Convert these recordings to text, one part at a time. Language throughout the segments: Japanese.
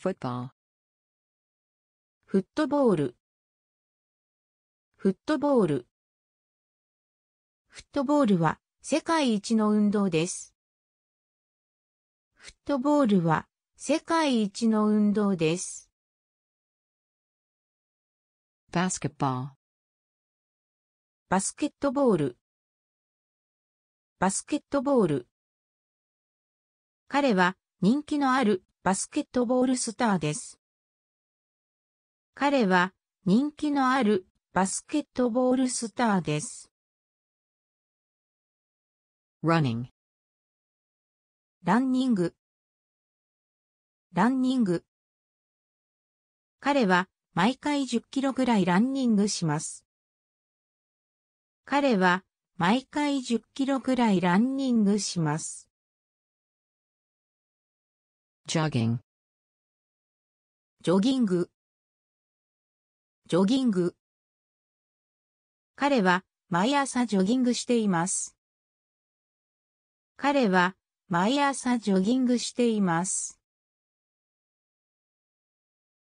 football. フットボール。フットボール。フットボールは世界一の運動です。フットボールは世界一の運動です。basketball. バスケットボール。バスケットボール。彼は人気のあるバスケットボールスターです。彼は人気のあるバスケットボールスターです。running ランニング。ランニング。彼は毎回10キロぐらいランニングします。彼は毎回10キロぐらいランニングします。Jogging ジョギング。ジョギング。彼は毎朝ジョギングしています。彼は毎朝ジョギングしています。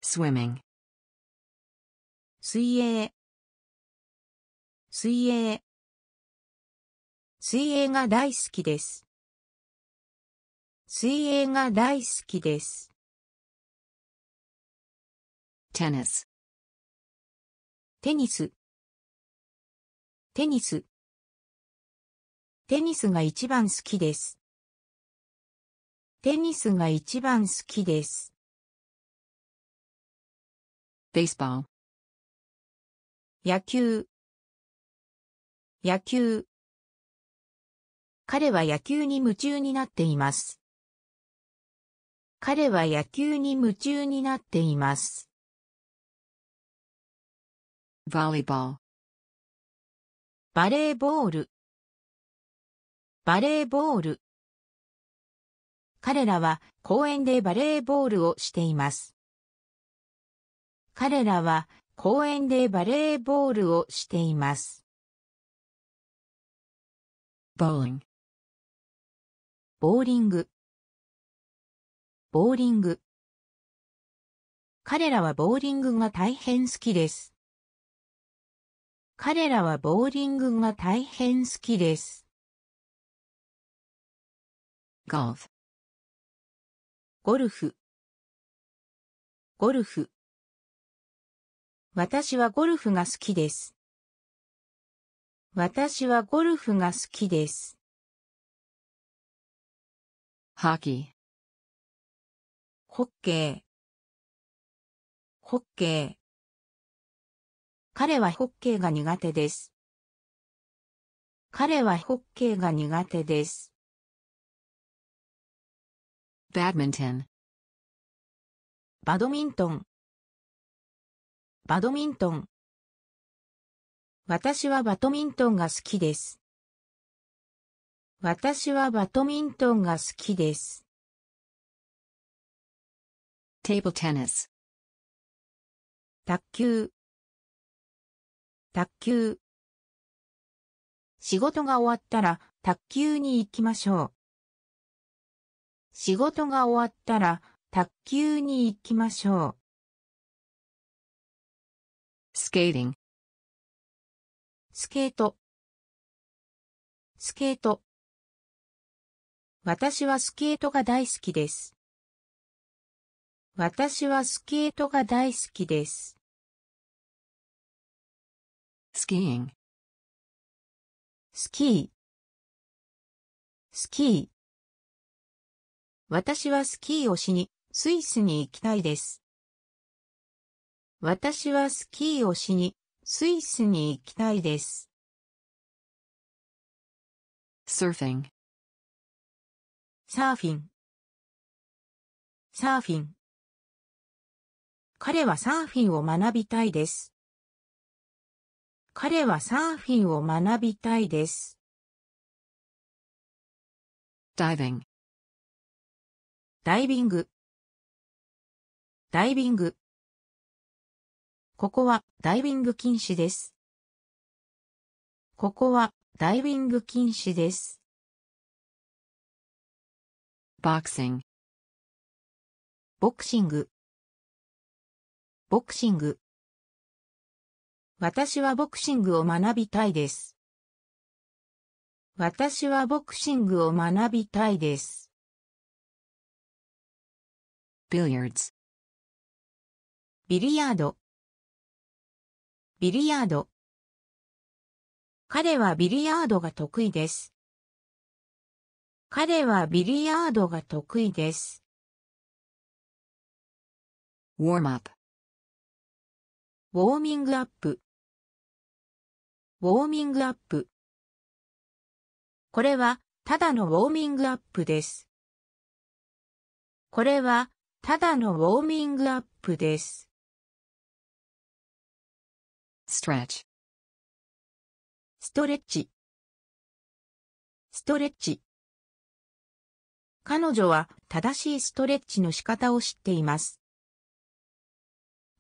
swimming 水泳。水泳。水泳が大好きです。水泳が大好きです。tennis テニス。テニス。テニスが一番好きです。テニスが一番好きです。baseball 野球。野球。彼は野球に夢中になっています。彼は野球に夢中になっています。volleyball バレーボール。バレーボール。彼らは公園でバレーボールをしています。彼らは公園でバレーボールをしています。bowling ボーリング。ボーリング。彼らはボーリングが大変好きです。彼らはボーリングが大変好きです。golf ゴルフ。ゴルフ。私はゴルフが好きです。私はゴルフが好きです。hockey ホッケー。ホッケー。彼はホッケーが苦手です。彼はホッケーが苦手です。badminton バドミントン。バドミントン。私はバドミントンが好きです。私はバドミントンが好きです。Table tennis 卓球。卓球。仕事が終わったら卓球に行きましょう。仕事が終わったら卓球に行きましょう。skating スケート。スケート。私はスケートが大好きです。私はスケートが大好きです。skiing スキー。スキー。私はスキーをしにスイスに行きたいです。私はスキーをしにスイスに行きたいです。surfing サーフィン。サーフィン。彼はサーフィンを学びたいです。彼はサーフィンを学びたいです。diving ダイビング。ダイビング。ここはダイビング禁止です。ここはダイビング禁止です。boxing ボクシング。ボクシング。私はボクシングを学びたいです。私はボクシングを学びたいです。billiards ビリヤードビリヤード彼はビリヤードが得意です。彼はビリヤードが得意です。warm up ウォーミングアップウォーミングアップこれはただのウォーミングアップです。これはただのウォーミングアップです。stretch ストレッチストレッチ彼女は正しいストレッチの仕方を知っています。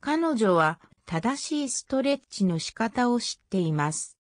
彼女は正しいストレッチの仕方を知っています。